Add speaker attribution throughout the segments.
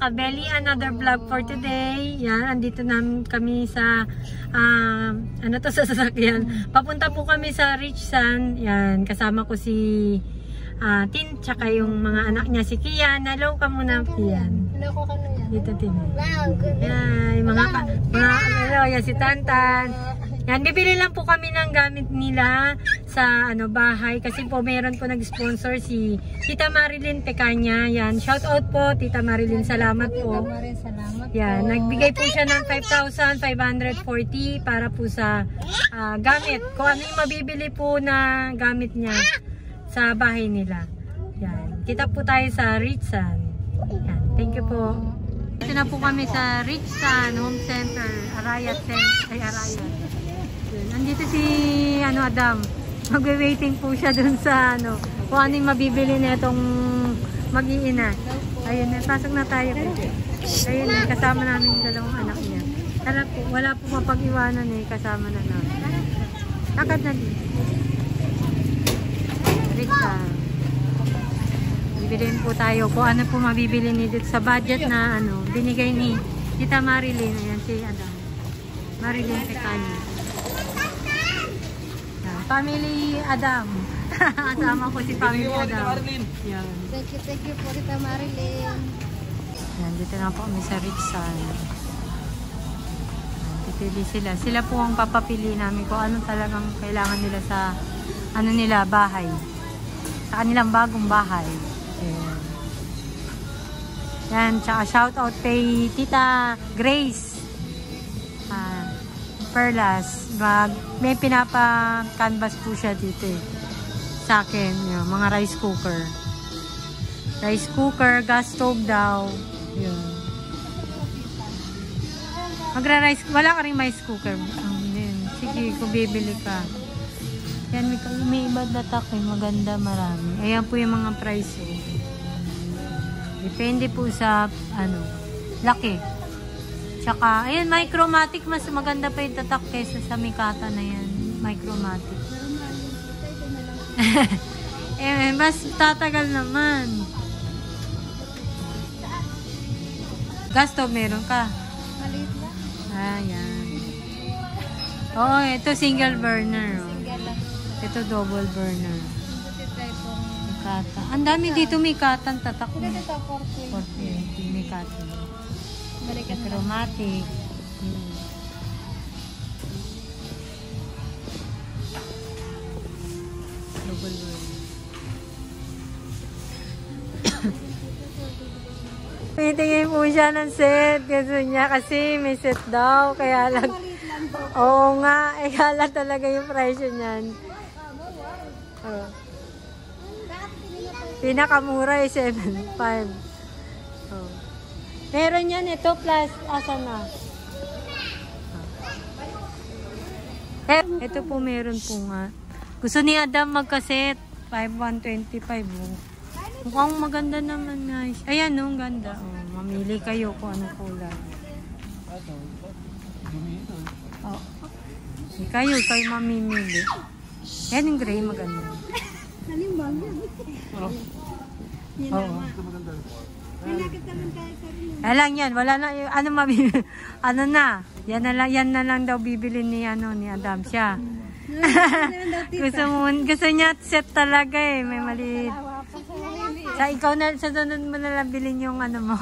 Speaker 1: Kabeli, another vlog for today. Yan, andito namin kami sa, ah, ano to sa sasakyan. Papunta po kami sa Rich Sun. Yan, kasama ko si ah, Tin, tsaka yung mga anak niya, si Kian. Hello ka muna, Kian.
Speaker 2: Ko kano yan?
Speaker 1: Dito, Tin. Yan, mga, ka- mga, ano, yan, si Tantan. Yan, bibili lang po kami ng gamit nila sa ano bahay kasi po meron po nag-sponsor si Tita Marilyn Pecanya. Yan, shout out po Tita Marilyn, salamat po.
Speaker 2: Marin, salamat
Speaker 1: Yan,
Speaker 2: po.
Speaker 1: nagbigay po siya ng 5,540 para po sa ah, gamit. Kung ano yung mabibili po na gamit niya sa bahay nila. Yan, kita po tayo sa Ritsan. Yan, thank you po. Ito na po kami sa Ritsan Home Center, Arayat Center, ay Arayat. Yun, Nandito si ano Adam. Magwe-waiting po siya dun sa ano, kung ano yung mabibili na itong mag-iina. Ayun, pasok na tayo. Ayun, kasama namin yung dalawang anak niya. Tara po, wala po mapag-iwanan eh, kasama na namin. Lakad na din. Rita. Bibiliin po tayo kung ano po mabibili ni dito sa budget na ano, binigay ni Tita Marilyn. Ayan si Adam. Marilyn Pecani. Family Adam. Kasama ko si Family Adam. Yan.
Speaker 2: Thank you, thank you po, Tita Marilyn.
Speaker 1: Yan, dito na po kami sa Rixan. Pipili sila. Sila po ang papapili namin kung ano talagang kailangan nila sa ano nila, bahay. Sa kanilang bagong bahay. Yan. Yan, tsaka shout out kay Tita Grace. Perlas. Mag, may pinapa-canvas po siya dito eh. Sa akin, yung mga rice cooker. Rice cooker, gas stove daw. Yun. Magra-rice, wala ka rin rice cooker. Um, yun. Sige, kung bibili ka. Yan, may, may iba datak eh. Maganda, marami. Ayan po yung mga price eh. Depende po sa, ano, laki. Tsaka, ayan, micromatic. Mas maganda pa yung tatak kaysa sa Mikata na yan. Micromatic. eh, mas tatagal naman. Gas stove meron ka.
Speaker 2: Maliit lang.
Speaker 1: Ah, yan. Oo, ito single burner. Oh.
Speaker 2: Single lang.
Speaker 1: Ito double burner. Mikata. Ang dami dito Mikata ang tatak
Speaker 2: ito, 40.
Speaker 1: 40 Mikata.
Speaker 2: Balikan mo.
Speaker 1: Chromatic. Hmm. Double burner. Titingin po siya ng set. Gusto niya kasi may set daw. Kaya lang, oo nga, eh kala talaga yung presyo niyan. Oh. Pinakamura eh, 7.5. Oh. Meron yan ito plus, asa na? Eh, ito po meron po nga. Gusto ni Adam magkaset. 5,125 oh. Mukhang maganda naman guys. Ayan oh, ganda. Oh, mamili kayo kung ano kulay. Oh. Eh, kayo, kayo mamimili. Yan yung gray maganda.
Speaker 2: Halimbang yan.
Speaker 1: Oo.
Speaker 2: Pinakit naman rin.
Speaker 1: Yan wala na ano mabi ano na. Yan na lang yan na lang daw bibili ni ano ni Adam siya. gusto mo gusto niya set talaga eh, may maliit. Sa ikaw na sa sunod mo na lang bilhin yung ano mo.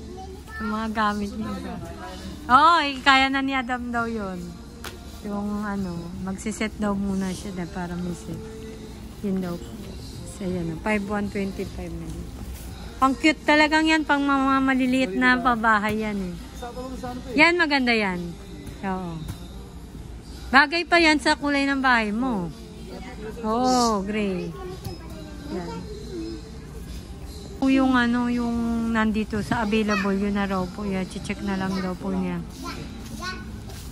Speaker 1: yung mga gamit niya. Oo, oh, kaya na ni Adam daw 'yon. Yung ano, magsiset daw muna siya na para may set. Yun daw. So, yan, 5125 na yun. Pang cute talagang yan, pang mga maliliit na pabahay yan eh. Yan, maganda yan. Oo. Bagay pa yan sa kulay ng bahay mo. Oo, gray. Yan. Yung ano, yung nandito sa available, yun na raw po. Yan, check na lang daw po niya.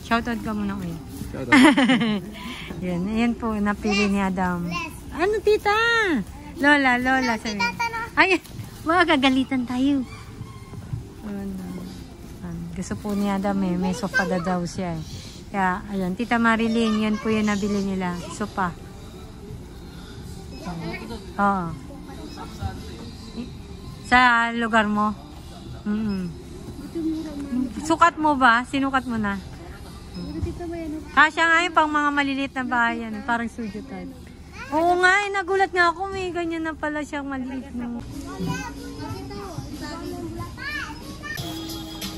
Speaker 1: Shoutout ka muna kuya. yan, yan po, napili ni Adam. Ano, tita? Lola, Lola. Sabi. Ay, wag, gagalitan tayo. Ano, ano, gusto po ni Adam eh, may sofa na daw siya eh. Kaya, ayan, Tita Marilyn, yan po yung nabili nila. Sofa. Oo. Sa lugar mo? Mm.
Speaker 2: Mo.
Speaker 1: Sukat mo ba? Sinukat mo na? Kasya nga yun, pang mga maliliit na bahay yan. Parang studio type. Oo nga, eh, nagulat nga ako. May ganyan na pala siyang maliit na.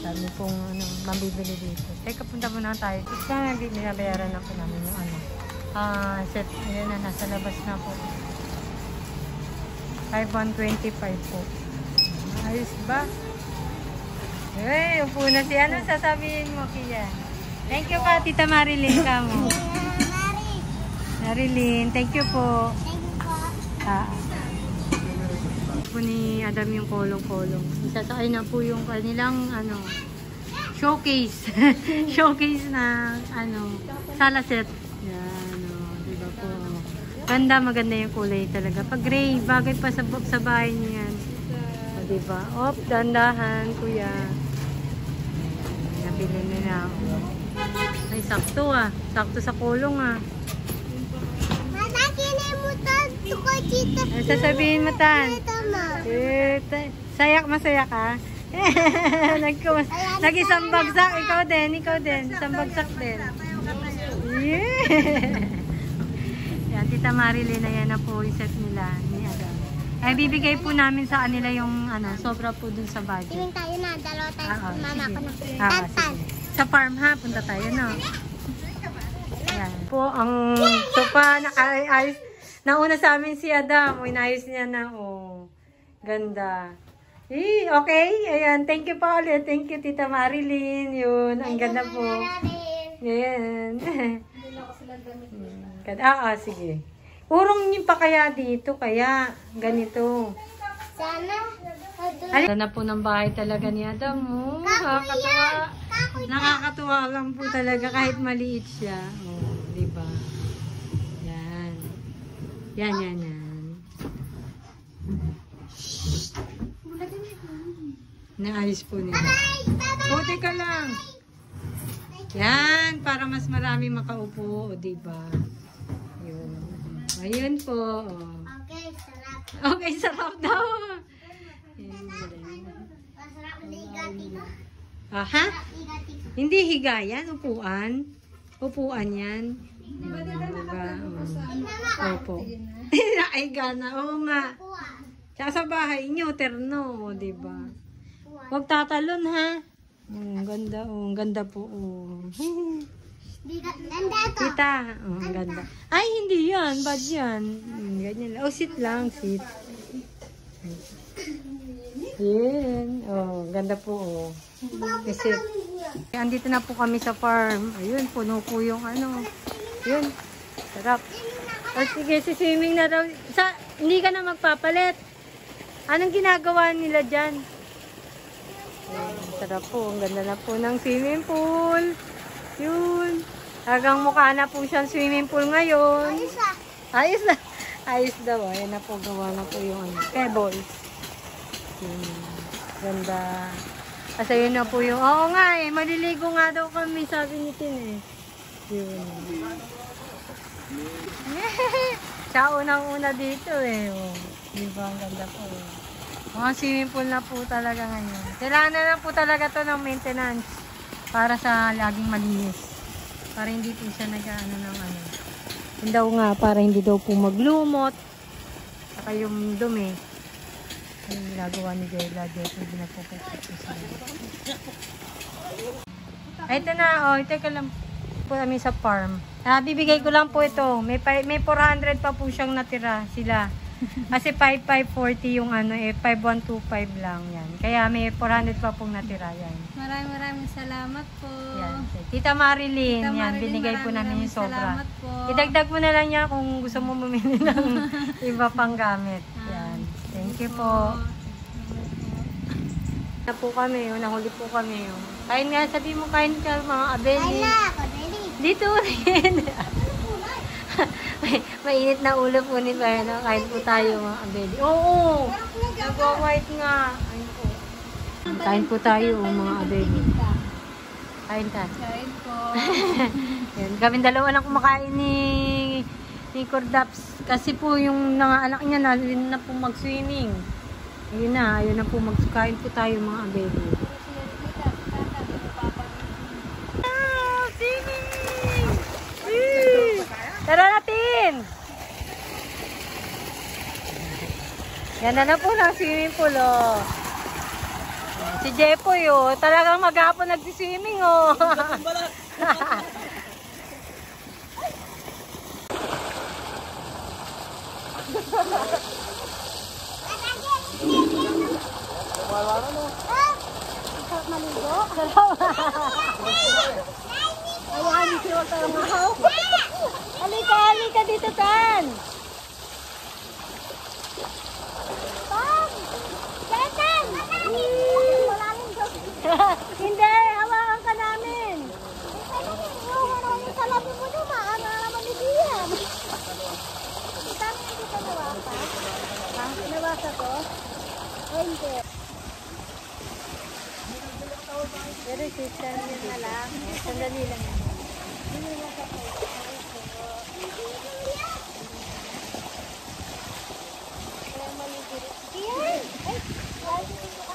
Speaker 1: Sabi kong ano, mabibili dito. Teka, punta muna tayo. Nga, binabayaran na po namin yung ano. Ah, set. Yan na, nasa labas na po. 525 po. Ayos ba? Eh, upo na si ano, sasabihin mo, Kia. Thank you ka, Tita Marilyn ka mo. Marilyn, thank you po. Ah. po ni Adam yung kolong-kolong. Isasakay na po yung kanilang ano showcase. showcase na ano sala set. Yan, oh, di ba po. Ganda, maganda yung kulay talaga. Pag gray, bagay pa sa, sa bahay niyo yan. O, di ba? Op, dandahan, kuya. Nabili nila. Ay, sakto ah. Sakto sa kulong ah. Ay, sasabihin mo, Tan. Eh, sayak, masaya ka? Nagku Nag-isang bagsak. Ikaw din, ikaw din. Isang bagsak din. Yeah. yan, Tita Marilyn, ayan na po yung set nila ni Adam. Ay, bibigay po namin sa kanila yung ano, sobra po dun sa budget.
Speaker 2: Tingin tayo na, dalawa tayo
Speaker 1: Ah,
Speaker 2: sa mama ko na.
Speaker 1: Ah,
Speaker 2: Tantan.
Speaker 1: sige. Sa farm ha, punta tayo, no? Yan. Po, ang sopa, nakaayos. Nauna sa amin si Adam. Inayos niya na, oh. Ganda. Eh, okay. Ayan, thank you pa ulit. Thank you, Tita Marilyn. Yun, ang ganda po. Ayan. Ah, ah, sige. Urong niyo pa kaya dito, kaya ganito.
Speaker 2: Sana.
Speaker 1: Ganda na po ng bahay talaga ni Adam. Oh, nakakatuwa. Nakakatuwa lang po talaga kahit maliit siya. Oh, di ba? Yan. Yan, yan, yan. Naayos po nila. O, teka lang. Yan, para mas marami makaupo, o, di ba? Yun. Ayun po.
Speaker 2: Okay, sarap.
Speaker 1: Okay, sarap daw. Yan.
Speaker 2: Masarap na igati ko.
Speaker 1: Ah, ha? Hindi higayan, upuan. Upuan yan. Diba? Um, opo. Ay, gana. Oo nga. Tsaka sa bahay nyo, terno, di ba? Huwag tatalon, ha? Mm, ganda, oh, ang ganda po. Oh.
Speaker 2: Ganda to.
Speaker 1: Kita, oh, ang ganda. Ay, hindi yan. Bad yan. Mm, ganyan lang. Oh, sit lang, sit. Yan. Oh, ganda po, oh. Kasi, andito na po kami sa farm. Ayun, puno po yung ano. Yun. Sarap. O sige, si swimming na daw. Sa, hindi ka na magpapalit. Anong ginagawa nila dyan? Ayun, sarap po. Ang ganda na po ng swimming pool. Yun. Tagang mukha na po siyang swimming pool ngayon.
Speaker 2: Isa.
Speaker 1: Ayos na. Ayos daw. Ayan na po. Gawa na po yung ano, pebbles. Yun. Ganda. Kasi yun na po yung, oo nga eh, maliligo nga daw kami, sabi ni Tin eh. Yun. Siya unang-una dito eh. Oh. Di ba? Ang ganda po. Mga swimming pool na po talaga ngayon. Kailangan na lang po talaga to ng maintenance para sa laging malinis. Para hindi po siya nag-ano ng ano. Yun daw nga, para hindi daw po maglumot. Saka yung dumi. Yung ginagawa ni Jayla dito, hindi na po na, kami sa farm. Ah, bibigay ko lang po ito. May, pa- may 400 pa po siyang natira sila. Kasi 5540 yung ano eh, 5125 lang yan. Kaya may 400 pa pong natira yan.
Speaker 2: Maraming maraming salamat po.
Speaker 1: Yan. Tita Marilyn,
Speaker 2: Tita
Speaker 1: yan,
Speaker 2: Marilyn,
Speaker 1: binigay po namin
Speaker 2: maraming
Speaker 1: yung sobra.
Speaker 2: salamat po.
Speaker 1: Idagdag mo na lang yan kung gusto mo bumili ng iba pang gamit. Yan. Thank you po. Na po kami, oh, nahuli po kami. Kain nga, sabi mo kain ka mga abeli.
Speaker 2: ako, Daddy.
Speaker 1: Dito rin. may, mainit na ulo po ni Berna. Kain po tayo mga abeli. Oo! Nagwa-white nga. Ayun po. Kain po tayo mga abeli. Kain tayo.
Speaker 2: Kain po.
Speaker 1: Yan, kami dalawa lang kumakain ni ni Cordaps kasi po yung mga anak niya na na po mag-swimming. Ayun na, ayun na po. Magkain po tayo mga baby. Ah, swimming! Eh, Tara natin! Yan na na po ng swimming pool, oh. Si Jepoy, oh. Talagang maghapon nagsiswimming, oh. Ayan, si Wata ng mahaw. Halika, halika dito, Tan.
Speaker 2: Tom! Jason! Malalim daw.
Speaker 1: Hindi, hawakan ka namin.
Speaker 2: Yung ano yung salabi mo doon, maano naman ni Dian. Tama hindi ka nawaka? Ha? Nawaka ko? Ay, hindi.
Speaker 1: Pero sister niya na lang. Sandali lang.
Speaker 2: Ay, wala dito ako siya ka lang.